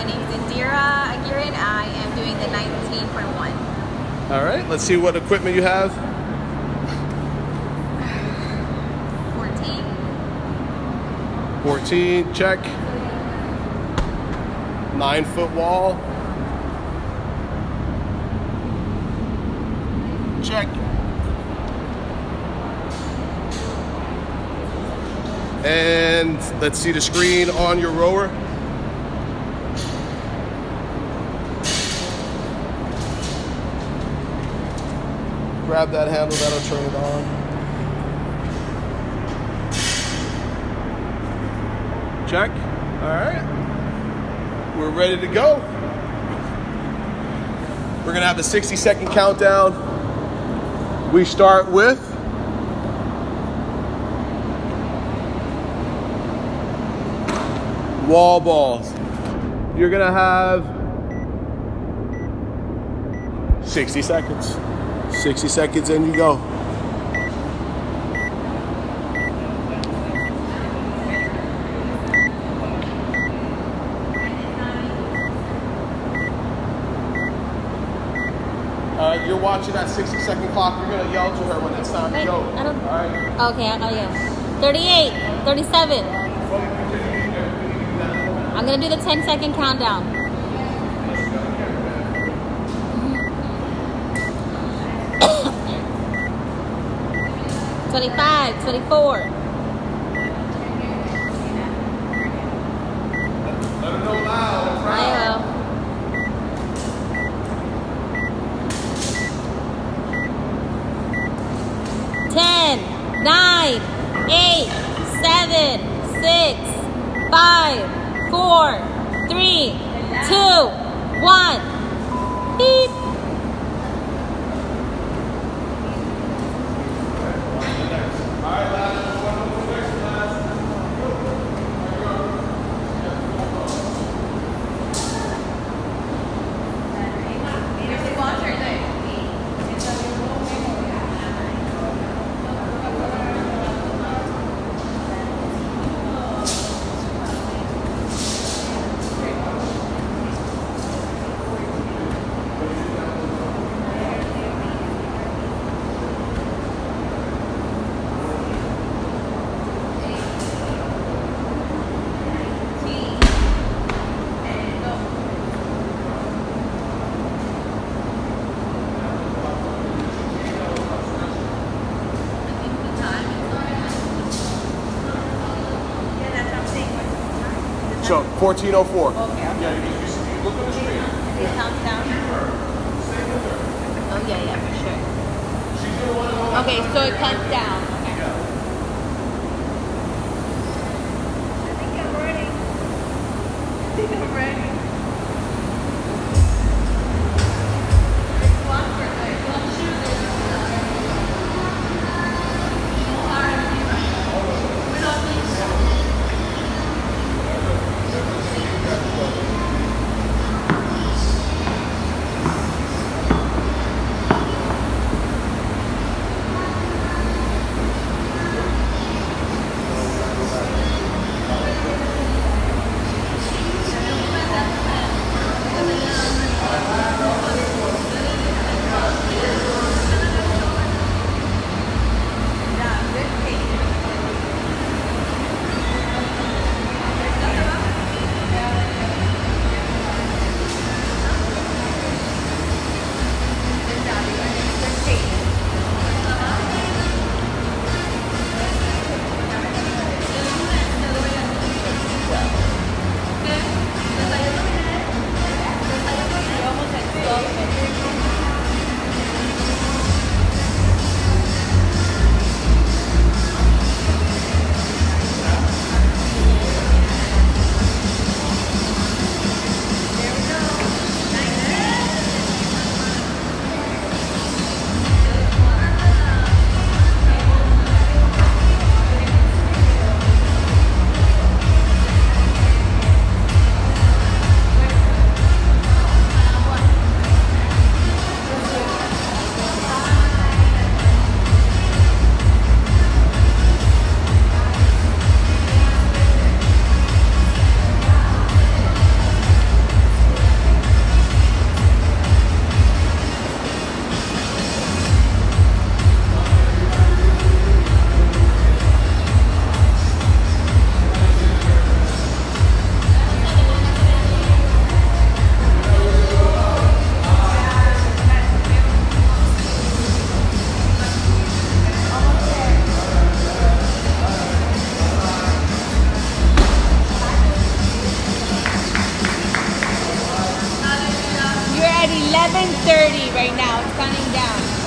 my name is Indira Agiran. I am doing the 19.1. All right, let's see what equipment you have. 14. 14, check. Nine foot wall. Check. And let's see the screen on your rower. Grab that handle, that'll turn it on. Check. All right. We're ready to go. We're gonna have a 60 second countdown. We start with wall balls. You're gonna have 60 seconds. 60 seconds and you go. Uh, you're watching that 60 second clock. You're gonna yell to her when it's time to go. I don't- All right. Okay, oh yeah. 38, 37. I'm gonna do the 10 second countdown. Twenty-five, twenty-four, Let her know loud. I will. Ten, nine, eight, seven, six, five, four, three, two, one. Beep. So 1404. Okay, okay. Yeah, you, you, you look at the screen. It counts down. Oh, yeah, yeah, for sure. Okay, so it counts down. 11.30 right now. It's counting down.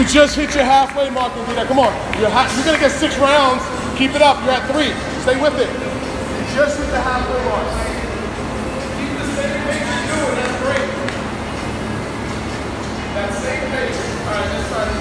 You just hit your halfway mark and do that. Come on. You're, ha- you're to get six rounds. Keep it up. You're at three. Stay with it. You just hit the halfway mark. Keep the same pace you're doing. That's great. That same pace. All right, let's try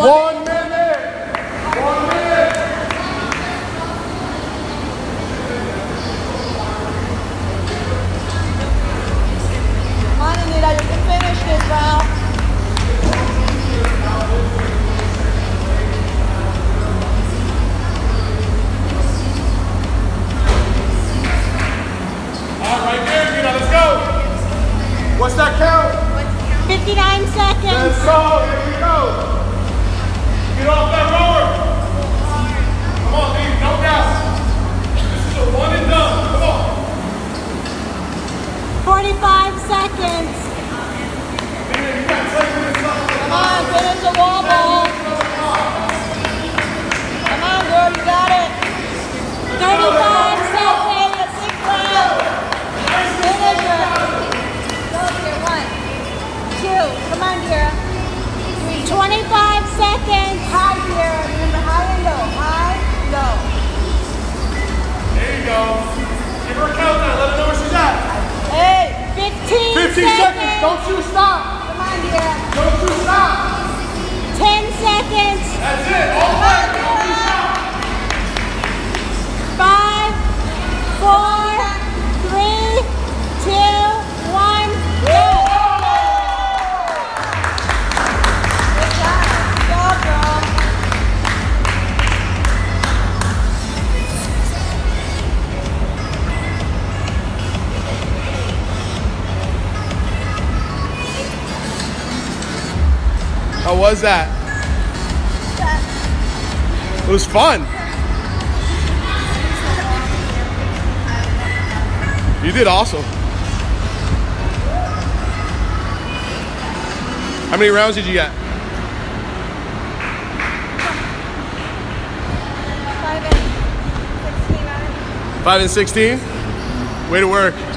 One. Give her a countdown. Let her know where she's at. Hey, 15, 15 seconds. seconds. Don't you stop. Come on, dear. Don't you stop. 10 seconds. That's it. Was that? It was fun. You did awesome. How many rounds did you get? Five and sixteen. Five and 16? Way to work.